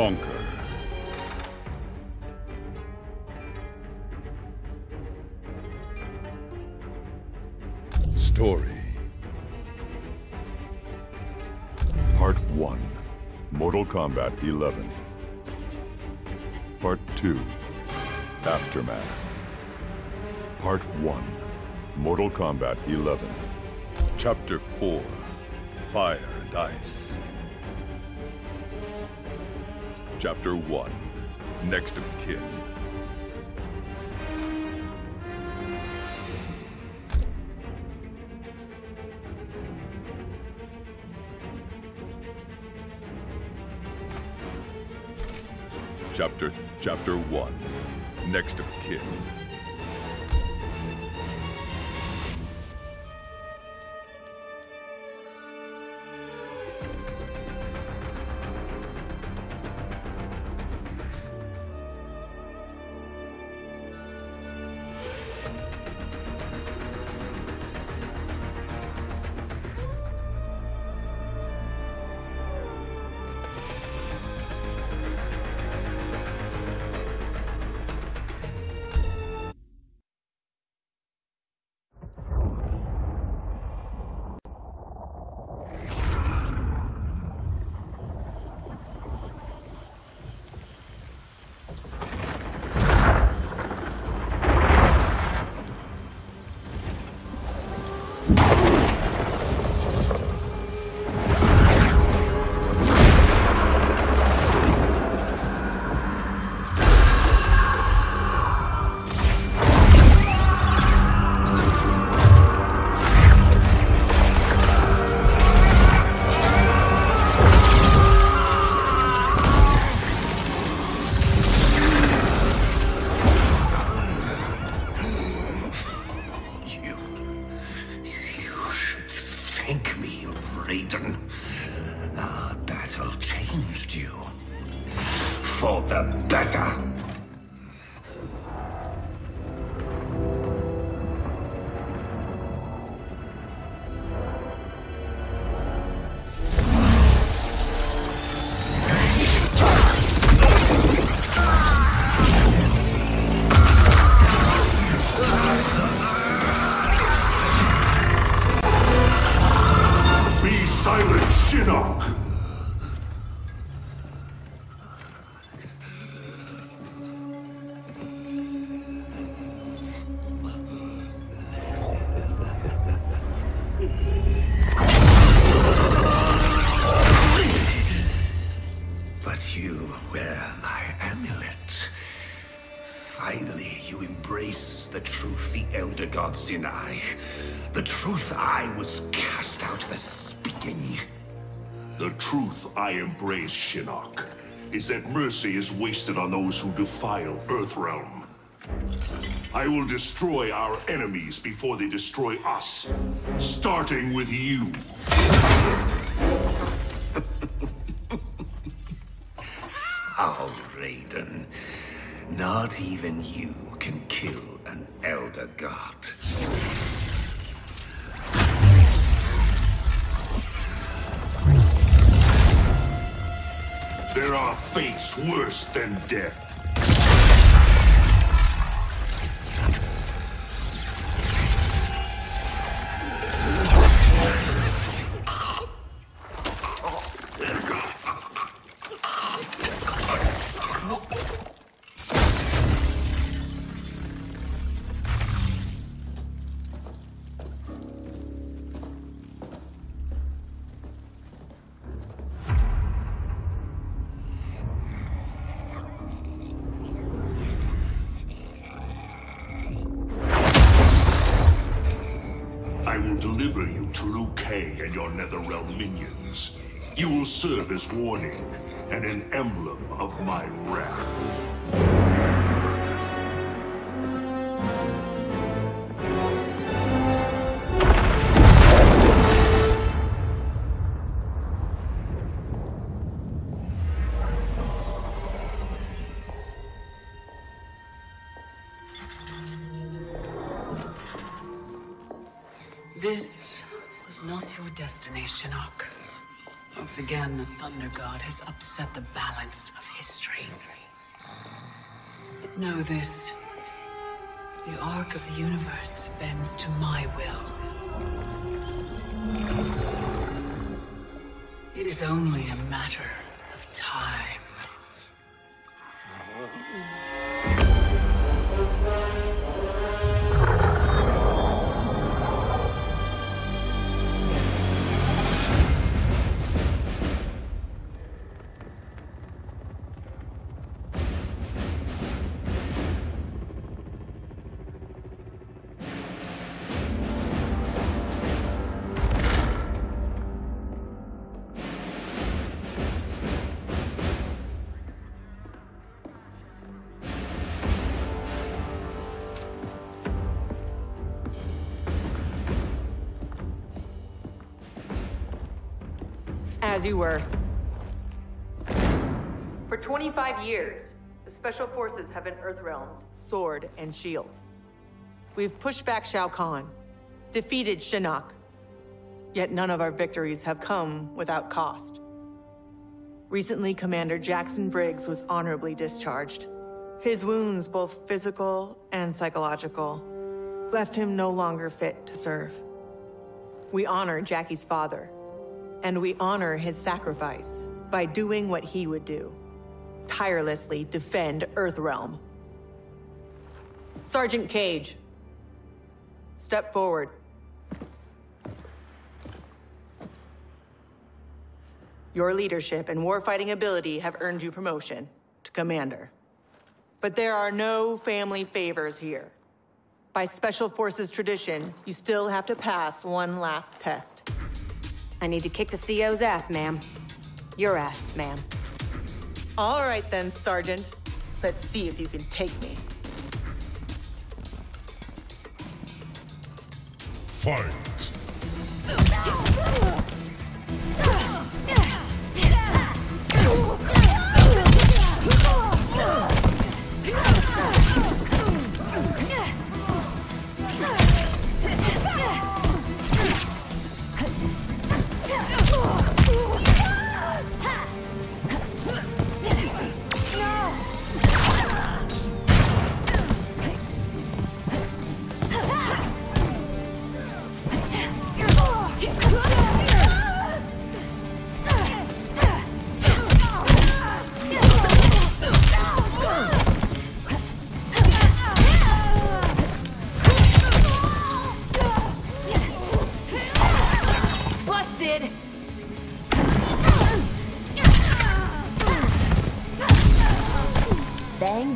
conquer. Story. Part 1 Mortal Kombat 11. Part 2 Aftermath. Part 1 Mortal Kombat 11. Chapter 4 Fire and Ice. Chapter 1 Next of Kin. Chapter Chapter 1 Next of Kin. Silent, I embrace, Shinnok, is that mercy is wasted on those who defile Earthrealm. I will destroy our enemies before they destroy us, starting with you. How, Raiden? Not even you can kill an Elder God. There are fates worse than death. And your Netherrealm minions. You will serve as warning and an emblem of my wrath. This not your destiny, Shinnok. Once again, the Thunder God has upset the balance of history. But know this. The arc of the universe bends to my will. It is only a matter of time. As you were. For 25 years, the Special Forces have been Earthrealm's sword and shield. We've pushed back Shao Kahn, defeated Shinnok, yet none of our victories have come without cost. Recently, Commander Jackson Briggs was honorably discharged. His wounds, both physical and psychological, left him no longer fit to serve. We honor Jackie's father, and we honor his sacrifice by doing what he would do tirelessly defend Earthrealm. Sergeant Cage, step forward. Your leadership and warfighting ability have earned you promotion to commander. But there are no family favors here. By Special Forces tradition, you still have to pass one last test. I need to kick the CO's ass, ma'am. Your ass, ma'am. All right then, Sergeant. Let's see if you can take me. Fight!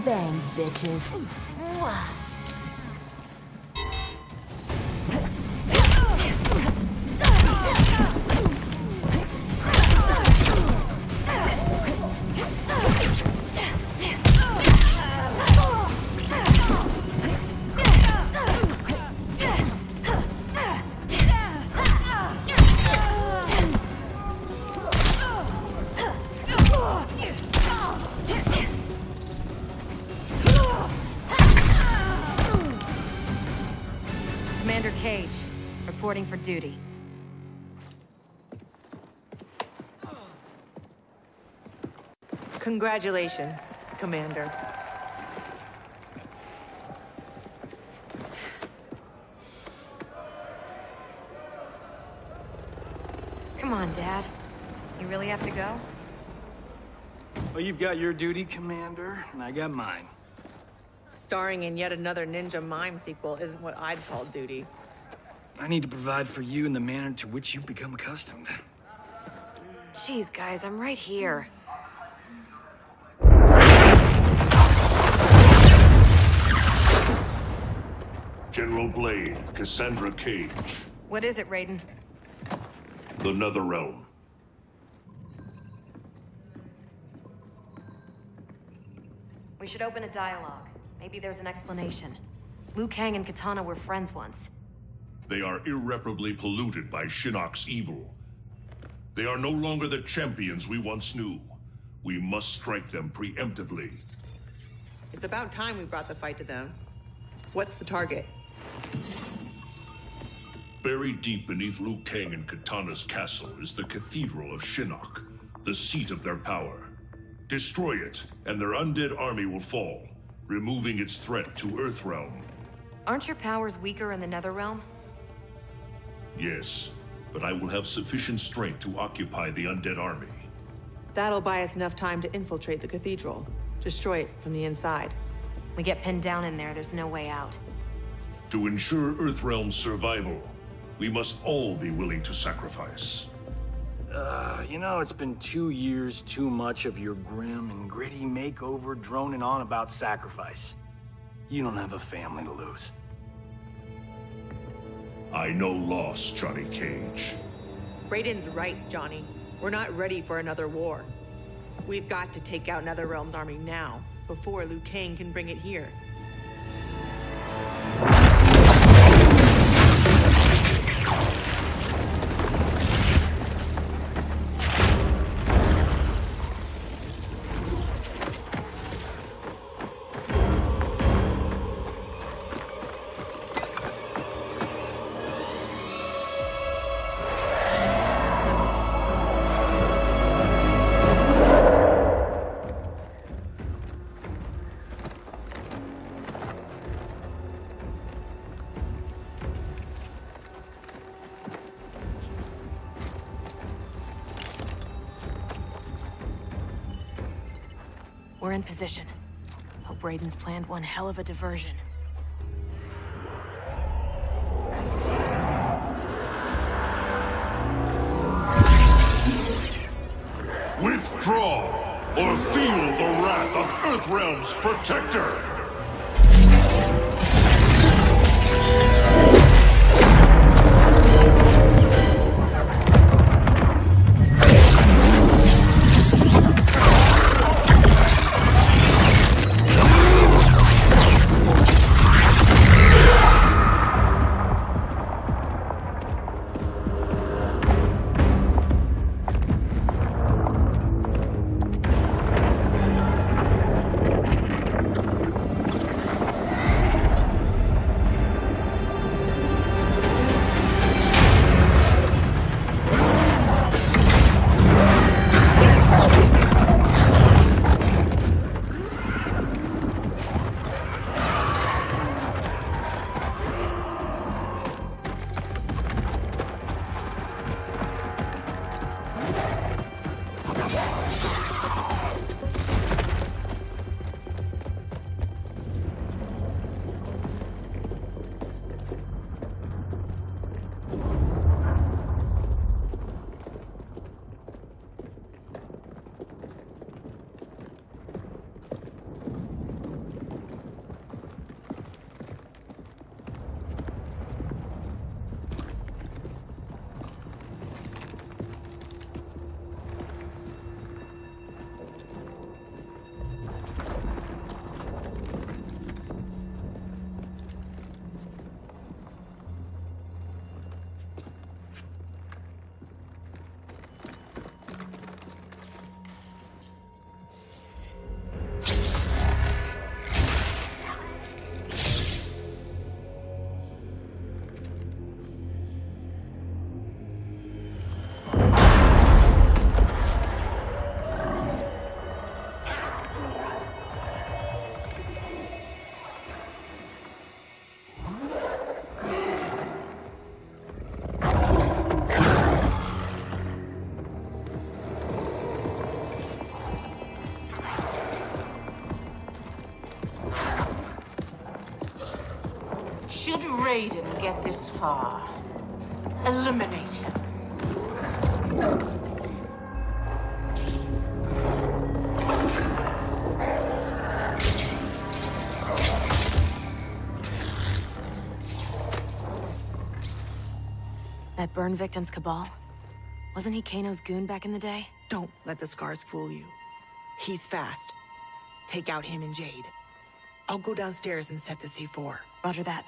Bang, bitches. Mwah. Cage, reporting for duty. Congratulations, Commander. Come on, Dad. You really have to go? Well, you've got your duty, Commander, and I got mine. Starring in yet another Ninja Mime sequel isn't what I'd call duty. I need to provide for you in the manner to which you've become accustomed. Jeez, guys, I'm right here. General Blade, Cassandra Cage, What is it, Raiden? the Netherrealm. We should open a dialogue. Maybe there's an explanation. Liu Kang and Kitana were friends once. They are irreparably polluted by Shinnok's evil. They are no longer the champions we once knew. We must strike them preemptively. It's about time we brought the fight to them. What's the target? Buried deep beneath Liu Kang and Kitana's castle is the Cathedral of Shinnok, the seat of their power. Destroy it, and their undead army will fall, removing its threat to Earthrealm. Aren't your powers weaker in the Netherrealm? Yes, but I will have sufficient strength to occupy the undead army. That'll buy us enough time to infiltrate the cathedral. Destroy it from the inside. We get pinned down in there, there's no way out. To ensure Earthrealm's survival, we must all be willing to sacrifice. Uh, you know, it's been two years too much of your grim and gritty makeover droning on about sacrifice. You don't have a family to lose. I know loss, Johnny Cage. Raiden's right, Johnny. We're not ready for another war. We've got to take out Netherrealm's army now, before Liu Kang can bring it here. In position. Hope Raiden's planned one hell of a diversion. Withdraw, or feel the wrath of Earthrealm's protector! Get this far, eliminate him. That burn victim's Kabal? Wasn't he Kano's goon back in the day? Don't let the scars fool you. He's fast. Take out him and Jade. I'll go downstairs and set the C4. Roger that.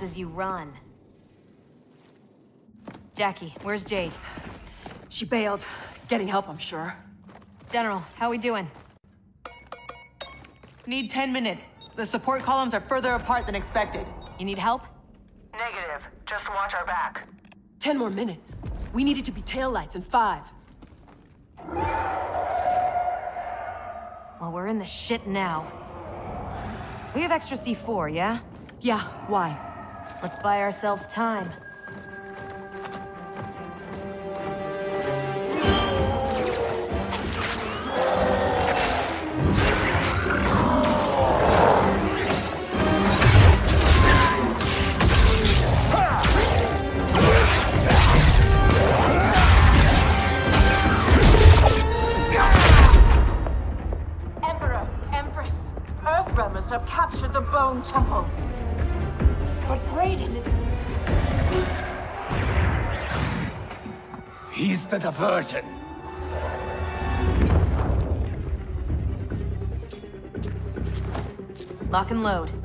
Fast as you run. Jackie, where's Jade? She bailed. Getting help, I'm sure. General, how we doing? Need 10 minutes. The support columns are further apart than expected. You need help? Negative. Just watch our back. Ten more minutes. We needed to be taillights in five. Well, we're in the shit now. We have extra C4, yeah? Yeah, why? Let's buy ourselves time. Diversion. Lock and load.